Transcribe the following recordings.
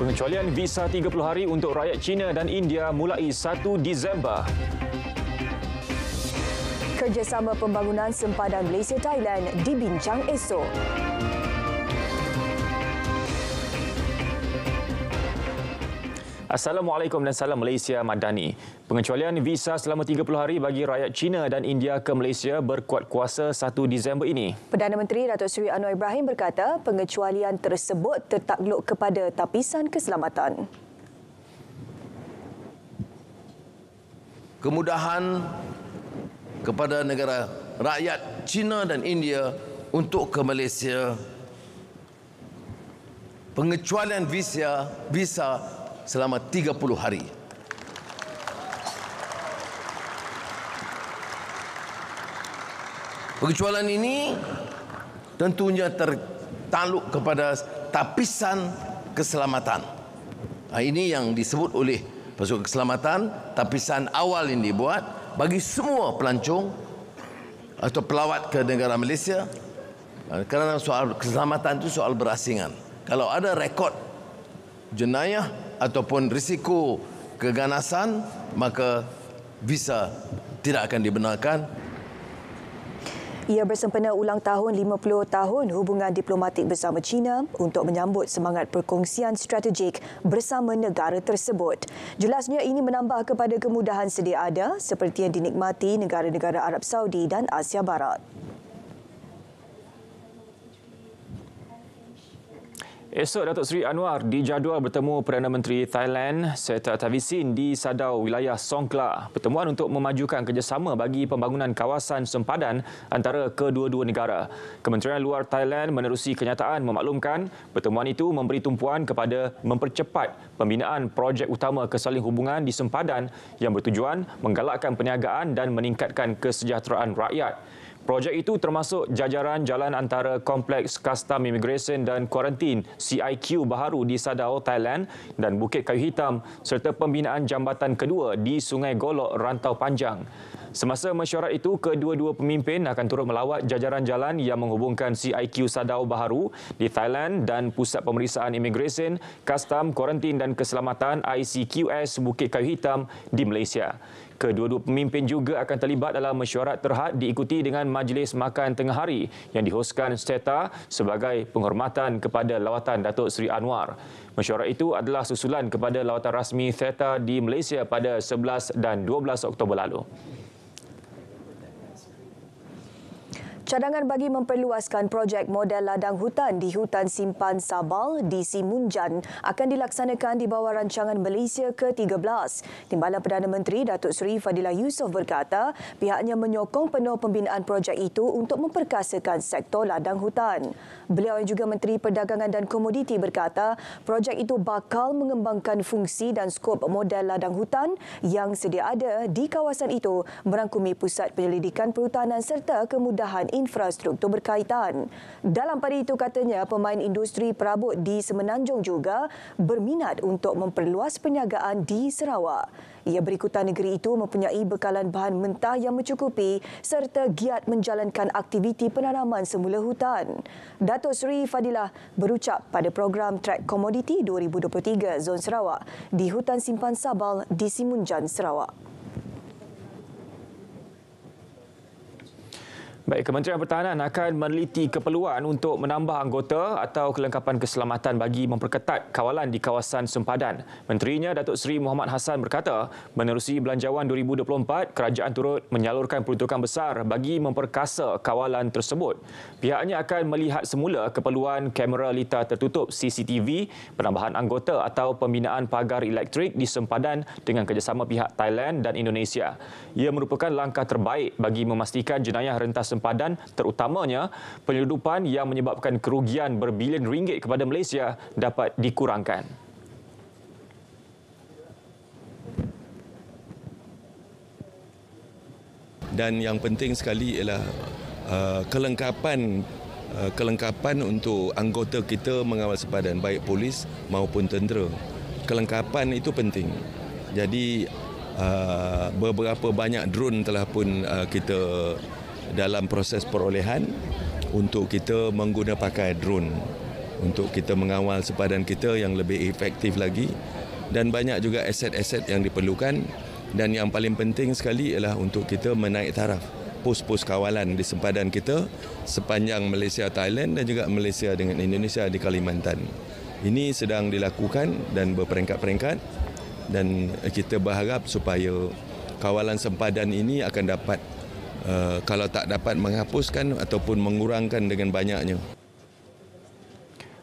Pengecualian visa 30 hari untuk rakyat China dan India mulai 1 Disember. Kerjasama pembangunan sempadan Malaysia-Thailand dibincang esok. Assalamualaikum dan salam Malaysia Madani. Pengecualian visa selama 30 hari bagi rakyat China dan India ke Malaysia berkuat kuasa 1 Disember ini. Perdana Menteri Datuk Seri Anwar Ibrahim berkata pengecualian tersebut tertakluk kepada tapisan keselamatan. Kemudahan kepada negara rakyat China dan India untuk ke Malaysia pengecualian visa visa selama 30 hari. Pengecualian ini tentunya tertakluk kepada tapisan keselamatan. Nah, ini yang disebut oleh pasukan keselamatan, tapisan awal yang dibuat bagi semua pelancong atau pelawat ke negara Malaysia. Kerana soal keselamatan itu soal berasingan. Kalau ada rekod jenayah ataupun risiko keganasan maka visa tidak akan dibenarkan ia bersempena ulang tahun 50 tahun hubungan diplomatik bersama China untuk menyambut semangat perkongsian strategik bersama negara tersebut. Jelasnya ini menambah kepada kemudahan sedia ada seperti yang dinikmati negara-negara Arab Saudi dan Asia Barat. Esok Datuk Seri Anwar dijadual bertemu Perdana Menteri Thailand Seta Tavisin di Sadau wilayah Songkla. Pertemuan untuk memajukan kerjasama bagi pembangunan kawasan sempadan antara kedua-dua negara. Kementerian Luar Thailand menerusi kenyataan memaklumkan pertemuan itu memberi tumpuan kepada mempercepat pembinaan projek utama kesaling hubungan di sempadan yang bertujuan menggalakkan perniagaan dan meningkatkan kesejahteraan rakyat. Projek itu termasuk jajaran jalan antara Kompleks Custom Immigration dan Kuarantin CIQ baharu di Sadao, Thailand dan Bukit Kayu Hitam serta pembinaan jambatan kedua di Sungai Golok Rantau Panjang. Semasa mesyuarat itu, kedua-dua pemimpin akan turut melawat jajaran jalan yang menghubungkan CIQ Sadao Baharu di Thailand dan Pusat Pemeriksaan Immigration, Custom, Kuarantin dan Keselamatan ICQS Bukit Kayu Hitam di Malaysia. Kedua-dua pemimpin juga akan terlibat dalam mesyuarat terhad diikuti dengan majlis makan tengah hari yang dihoskan SETA sebagai penghormatan kepada lawatan Datuk Seri Anwar. Mesyuarat itu adalah susulan kepada lawatan rasmi SETA di Malaysia pada 11 dan 12 Oktober lalu. Cadangan bagi memperluaskan projek model ladang hutan di Hutan Simpan Sabal di Simunjan akan dilaksanakan di bawah rancangan Malaysia ke-13. Timbalan Perdana Menteri Datuk Seri Fadilah Yusof berkata pihaknya menyokong penuh pembinaan projek itu untuk memperkasakan sektor ladang hutan. Beliau yang juga Menteri Perdagangan dan Komoditi berkata projek itu bakal mengembangkan fungsi dan skop model ladang hutan yang sedia ada di kawasan itu merangkumi pusat penyelidikan perhutanan serta kemudahan infrastruktur berkaitan. Dalam pada itu katanya pemain industri perabot di Semenanjung juga berminat untuk memperluas perniagaan di Sarawak. Ia berikutan negeri itu mempunyai bekalan bahan mentah yang mencukupi serta giat menjalankan aktiviti penanaman semula hutan. Datuk Seri Fadilah berucap pada program Track Komoditi 2023 Zon Sarawak di Hutan Simpan Sabal di Simunjan, Sarawak. Baik, Kementerian Pertahanan akan meneliti keperluan untuk menambah anggota atau kelengkapan keselamatan bagi memperketat kawalan di kawasan sempadan. Menterinya Datuk Seri Muhammad Hassan berkata, menerusi Belanjawan 2024, kerajaan turut menyalurkan peruntukan besar bagi memperkasa kawalan tersebut. Pihaknya akan melihat semula keperluan kamera litar tertutup CCTV, penambahan anggota atau pembinaan pagar elektrik di sempadan dengan kerjasama pihak Thailand dan Indonesia. Ia merupakan langkah terbaik bagi memastikan jenayah rentas sempadan terutamanya penyeludupan yang menyebabkan kerugian berbilion ringgit kepada Malaysia dapat dikurangkan. Dan yang penting sekali ialah uh, kelengkapan uh, kelengkapan untuk anggota kita mengawal sempadan baik polis maupun tentera. Kelengkapan itu penting. Jadi uh, beberapa banyak drone telah pun uh, kita dalam proses perolehan untuk kita menggunakan pakai drone untuk kita mengawal sempadan kita yang lebih efektif lagi dan banyak juga aset-aset yang diperlukan dan yang paling penting sekali ialah untuk kita menaik taraf pos-pos kawalan di sempadan kita sepanjang Malaysia Thailand dan juga Malaysia dengan Indonesia di Kalimantan. Ini sedang dilakukan dan berperingkat-peringkat dan kita berharap supaya kawalan sempadan ini akan dapat uh, kalau tak dapat menghapuskan ataupun mengurangkan dengan banyaknya.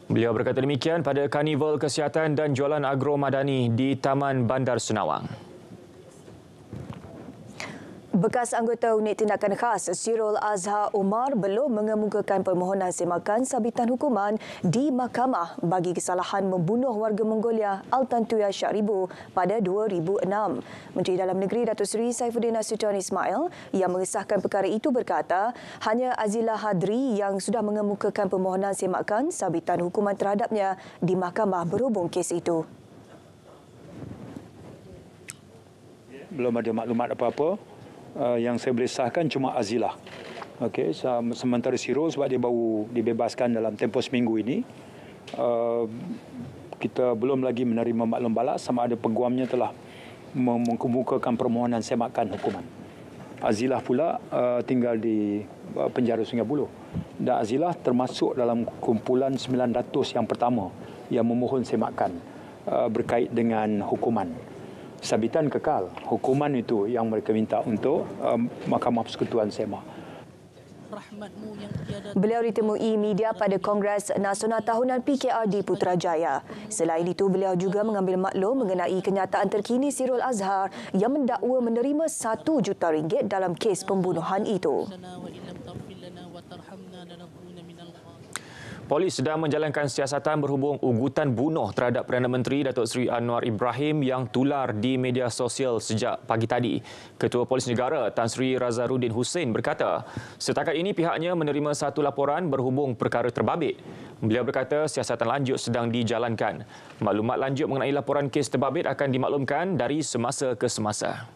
Beliau berkata demikian pada Karnival Kesihatan dan Jualan Agro Madani di Taman Bandar Senawang. Bekas anggota unit tindakan khas Sirul Azhar Umar belum mengemukakan permohonan semakan sabitan hukuman di mahkamah bagi kesalahan membunuh warga Mongolia Altan Tuya Syaribu pada 2006. Menteri Dalam Negeri Datuk Seri Saifuddin Nasution Ismail yang mengesahkan perkara itu berkata hanya Azila Hadri yang sudah mengemukakan permohonan semakan sabitan hukuman terhadapnya di mahkamah berhubung kes itu. Belum ada maklumat apa-apa uh, yang saya boleh sahkan cuma Azilah. Okey, sementara Sirul sebab dia baru dibebaskan dalam tempoh seminggu ini, uh, kita belum lagi menerima maklum balas sama ada peguamnya telah mengemukakan permohonan semakan hukuman. Azilah pula uh, tinggal di uh, penjara Sungai Buloh. Dan Azilah termasuk dalam kumpulan 900 yang pertama yang memohon semakan uh, berkait dengan hukuman sabitan kekal. Hukuman itu yang mereka minta untuk um, Mahkamah Persekutuan SEMA. Beliau ditemui media pada Kongres Nasional Tahunan PKRD Putrajaya. Selain itu, beliau juga mengambil maklum mengenai kenyataan terkini Sirul Azhar yang mendakwa menerima satu juta ringgit dalam kes pembunuhan itu. Polis sedang menjalankan siasatan berhubung ugutan bunuh terhadap Perdana Menteri Datuk Seri Anwar Ibrahim yang tular di media sosial sejak pagi tadi. Ketua Polis Negara Tan Sri Razarudin Hussein berkata, setakat ini pihaknya menerima satu laporan berhubung perkara terbabit. Beliau berkata siasatan lanjut sedang dijalankan. Maklumat lanjut mengenai laporan kes terbabit akan dimaklumkan dari semasa ke semasa.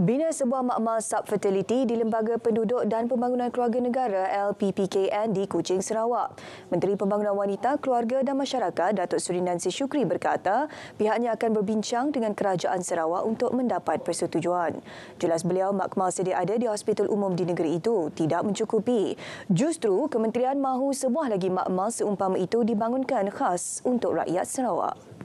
Bina sebuah makmal subfertility di Lembaga Penduduk dan Pembangunan Keluarga Negara LPPKN di Kuching, Sarawak. Menteri Pembangunan Wanita, Keluarga dan Masyarakat Datuk Seri Nancy Syukri berkata pihaknya akan berbincang dengan Kerajaan Sarawak untuk mendapat persetujuan. Jelas beliau makmal sedia ada di hospital umum di negeri itu tidak mencukupi. Justru kementerian mahu sebuah lagi makmal seumpama itu dibangunkan khas untuk rakyat Sarawak.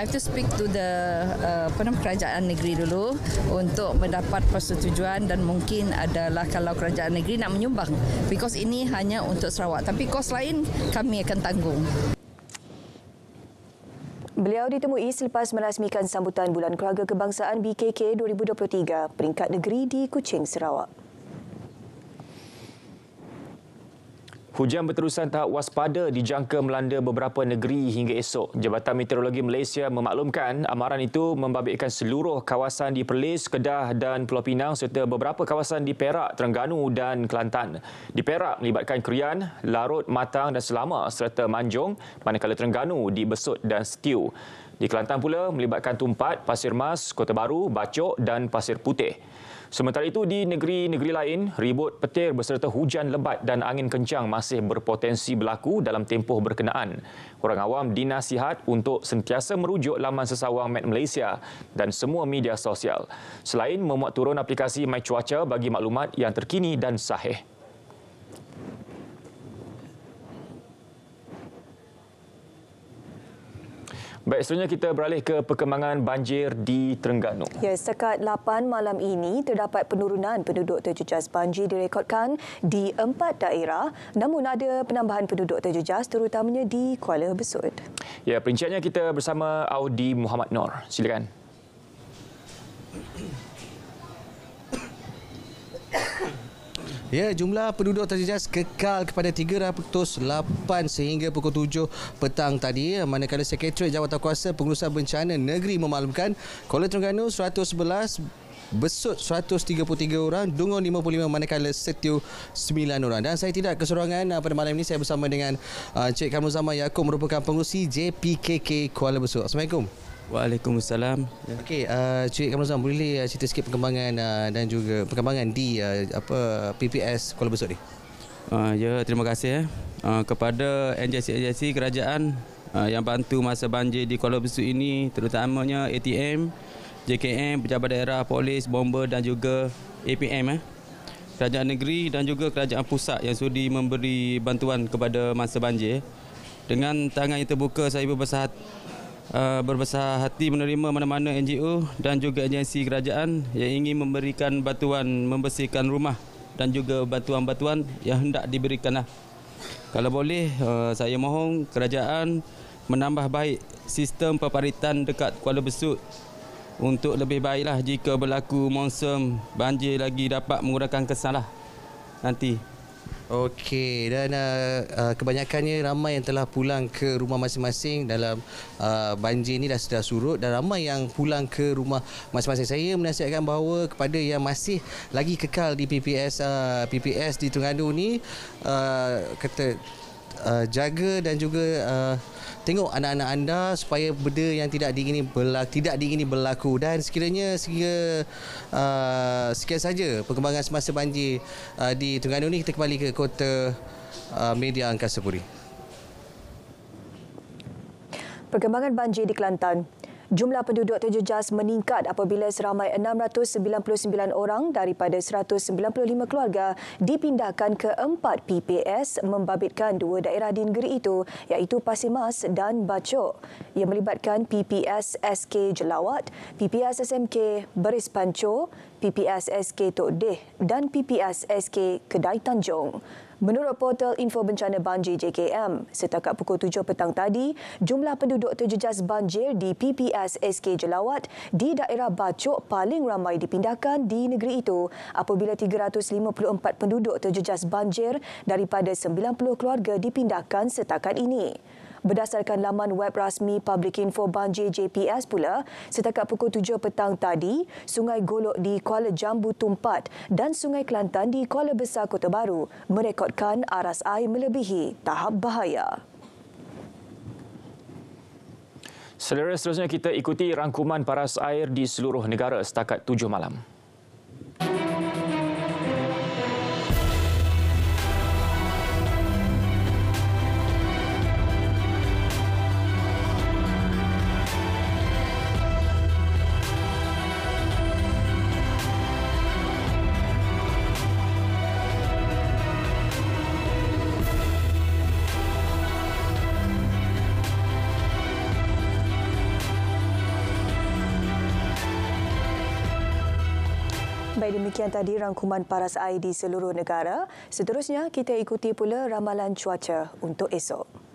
Have to speak to the uh, kerajaan negeri dulu untuk mendapat persetujuan dan mungkin adalah kalau kerajaan negeri nak menyumbang because ini hanya untuk Sarawak tapi kos lain kami akan tanggung. Beliau ditemui selepas merasmikan sambutan Bulan Keluarga Kebangsaan BKK 2023 peringkat negeri di Kuching, Sarawak. Hujan berterusan tahap waspada dijangka melanda beberapa negeri hingga esok. Jabatan Meteorologi Malaysia memaklumkan amaran itu membabitkan seluruh kawasan di Perlis, Kedah dan Pulau Pinang serta beberapa kawasan di Perak, Terengganu dan Kelantan. Di Perak melibatkan Krian, Larut, Matang dan Selama serta Manjung manakala Terengganu di Besut dan Setiu. Di Kelantan pula melibatkan Tumpat, Pasir Mas, Kota Baru, Bacok dan Pasir Putih. Sementara itu di negeri-negeri lain, ribut petir beserta hujan lebat dan angin kencang masih berpotensi berlaku dalam tempoh berkenaan. Orang awam dinasihat untuk sentiasa merujuk laman sesawang Met Malaysia dan semua media sosial. Selain memuat turun aplikasi My Cuaca bagi maklumat yang terkini dan sahih. Baik, seterusnya kita beralih ke perkembangan banjir di Terengganu. Ya, sekat 8 malam ini terdapat penurunan penduduk terjejas banjir direkodkan di empat daerah namun ada penambahan penduduk terjejas terutamanya di Kuala Besut. Ya, perinciannya kita bersama Audi Muhammad Nor. Silakan. Ya, jumlah penduduk terjejas kekal kepada 308 sehingga pukul 7 petang tadi. Manakala Sekretariat Jawatan Kuasa Pengurusan Bencana Negeri memaklumkan Kuala Terengganu 111 Besut 133 orang, Dungun 55 manakala Setio 9 orang. Dan saya tidak keserangan uh, pada malam ini saya bersama dengan uh, Cik Kamrul Zaman Yaakob merupakan pengurusi JPKK Kuala Besut. Assalamualaikum. Waalaikumsalam. Okey, uh, Cik Kamrul Zaman boleh uh, cerita sikit perkembangan uh, dan juga perkembangan di uh, apa PPS Kuala Besut ni? Uh, ya, terima kasih eh. uh, kepada agensi-agensi kerajaan uh, yang bantu masa banjir di Kuala Besut ini terutamanya ATM, JKM, pejabat daerah, polis, bomber dan juga APM eh. Kerajaan negeri dan juga kerajaan pusat yang sudi memberi bantuan kepada masa banjir. Dengan tangan yang terbuka saya berbesar uh, berbesar hati menerima mana-mana NGO dan juga agensi kerajaan yang ingin memberikan bantuan membersihkan rumah dan juga bantuan-bantuan yang hendak diberikan lah. Kalau boleh, uh, saya mohon kerajaan menambah baik sistem peparitan dekat Kuala Besut untuk lebih baiklah jika berlaku monsun banjir lagi dapat mengurangkan kesan lah nanti. Okey dan uh, kebanyakannya ramai yang telah pulang ke rumah masing-masing dalam uh, banjir ini dah sudah surut dan ramai yang pulang ke rumah masing-masing. Saya menasihatkan bahawa kepada yang masih lagi kekal di PPS uh, PPS di Terengganu ni uh, kata uh, jaga dan juga uh, tengok anak-anak anda supaya benda yang tidak diingini berlaku tidak diingini berlaku dan sekiranya sekira uh, sekian saja perkembangan semasa banjir uh, di Terengganu ni kita kembali ke kota uh, media Angkasa Puri. Perkembangan banjir di Kelantan. Jumlah penduduk terjejas meningkat apabila seramai 699 orang daripada 195 keluarga dipindahkan ke empat PPS membabitkan dua daerah di negeri itu iaitu Pasir Mas dan Bacok. Ia melibatkan PPS SK Jelawat, PPS SMK Beris Panco, PPS SK Tok Deh dan PPS SK Kedai Tanjung. Menurut portal info bencana banjir JKM, setakat pukul 7 petang tadi, jumlah penduduk terjejas banjir di PPS SK Jelawat di daerah Bacok paling ramai dipindahkan di negeri itu apabila 354 penduduk terjejas banjir daripada 90 keluarga dipindahkan setakat ini. Berdasarkan laman web rasmi Public Info Banjir JPS pula, setakat pukul 7 petang tadi, Sungai Golok di Kuala Jambu Tumpat dan Sungai Kelantan di Kuala Besar Kota Baru merekodkan aras air melebihi tahap bahaya. Selera seterusnya kita ikuti rangkuman paras air di seluruh negara setakat 7 malam. Baik demikian tadi rangkuman paras air di seluruh negara. Seterusnya kita ikuti pula ramalan cuaca untuk esok.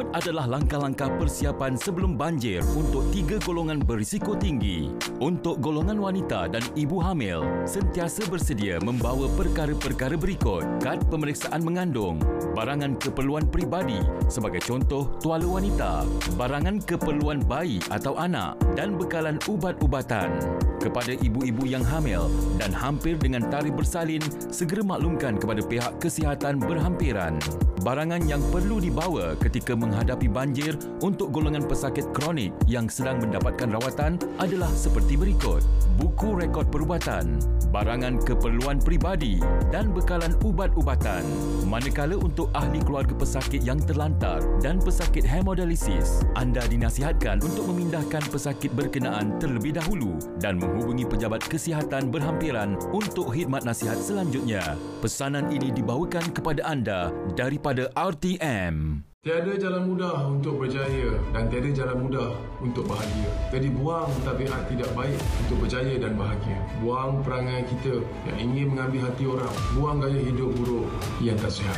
Berikut adalah langkah-langkah persiapan sebelum banjir untuk tiga golongan berisiko tinggi. Untuk golongan wanita dan ibu hamil, sentiasa bersedia membawa perkara-perkara berikut. Kad pemeriksaan mengandung, barangan keperluan peribadi sebagai contoh tuala wanita, barangan keperluan bayi atau anak dan bekalan ubat-ubatan. Kepada ibu-ibu yang hamil dan hampir dengan tarikh bersalin, segera maklumkan kepada pihak kesihatan berhampiran. Barangan yang perlu dibawa ketika menghadapi menghadapi banjir untuk golongan pesakit kronik yang sedang mendapatkan rawatan adalah seperti berikut. Buku rekod perubatan, barangan keperluan peribadi dan bekalan ubat-ubatan. Manakala untuk ahli keluarga pesakit yang terlantar dan pesakit hemodialisis, anda dinasihatkan untuk memindahkan pesakit berkenaan terlebih dahulu dan menghubungi pejabat kesihatan berhampiran untuk khidmat nasihat selanjutnya. Pesanan ini dibawakan kepada anda daripada RTM. Tiada jalan mudah untuk berjaya dan tiada jalan mudah untuk bahagia. Jadi buang tabiat tidak baik untuk berjaya dan bahagia. Buang perangai kita yang ingin mengambil hati orang. Buang gaya hidup buruk yang tak sihat.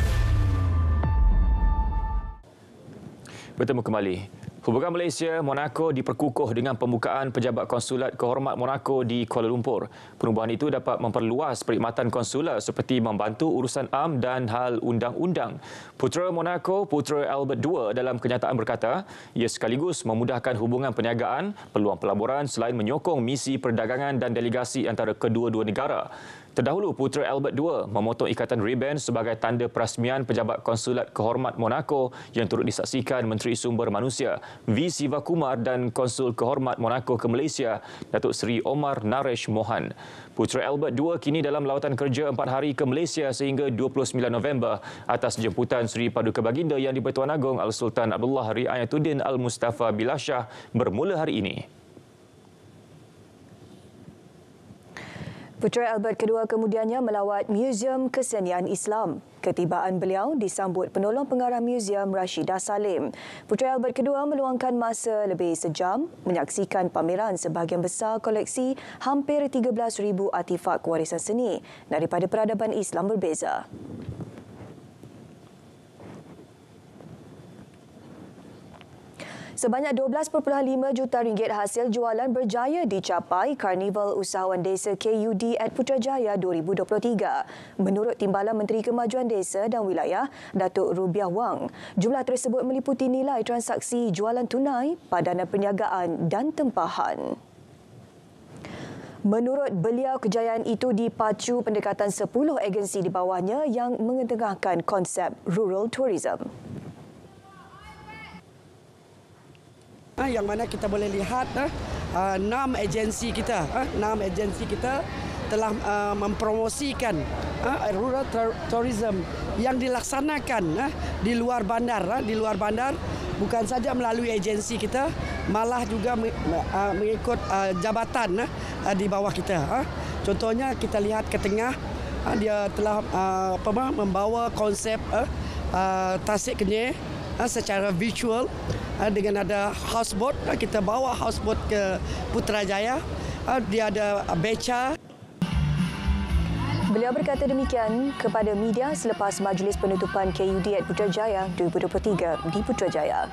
Bertemu kembali. Hubungan Malaysia Monaco diperkukuh dengan pembukaan pejabat konsulat kehormat Monaco di Kuala Lumpur. Perubahan itu dapat memperluas perkhidmatan konsulat seperti membantu urusan am dan hal undang-undang. Putera Monaco, Putera Albert II dalam kenyataan berkata, ia sekaligus memudahkan hubungan perniagaan, peluang pelaburan selain menyokong misi perdagangan dan delegasi antara kedua-dua negara. Terdahulu, Putera Albert II memotong ikatan ribbon sebagai tanda perasmian pejabat konsulat kehormat Monaco yang turut disaksikan Menteri Sumber Manusia V. Sivakumar dan Konsul Kehormat Monaco ke Malaysia, Datuk Seri Omar Naresh Mohan. Putera Albert II kini dalam lawatan kerja empat hari ke Malaysia sehingga 29 November atas jemputan Seri Paduka Baginda yang di-Pertuan Agong Al-Sultan Abdullah Riayatuddin Al-Mustafa Bilashah bermula hari ini. Putera Albert II kemudiannya melawat Museum Kesenian Islam. Ketibaan beliau disambut penolong pengarah muzium Rashidah Salim. Putera Albert II meluangkan masa lebih sejam menyaksikan pameran sebahagian besar koleksi hampir 13,000 artifak warisan seni daripada peradaban Islam berbeza. Sebanyak 12.5 juta ringgit hasil jualan berjaya dicapai Karnival Usahawan Desa KUD at Putrajaya 2023. Menurut Timbalan Menteri Kemajuan Desa dan Wilayah, Datuk Rubiah Wang, jumlah tersebut meliputi nilai transaksi jualan tunai, padanan perniagaan dan tempahan. Menurut beliau, kejayaan itu dipacu pendekatan 10 agensi di bawahnya yang mengetengahkan konsep rural tourism. Ah, yang mana kita boleh lihat uh, enam agensi kita uh, enam agensi kita telah uh, mempromosikan uh, rural tourism yang dilaksanakan uh, di luar bandar uh, di luar bandar bukan saja melalui agensi kita malah juga uh, mengikut uh, jabatan uh, di bawah kita uh. contohnya kita lihat ke tengah uh, dia telah uh, apa membawa konsep uh, uh, Tasik Kenyir secara virtual Ah, dengan ada houseboat ah, kita bawa houseboat ke Putrajaya ah, dia ada beca Beliau berkata demikian kepada media selepas majlis penutupan KUD at Putrajaya 2023 di Putrajaya.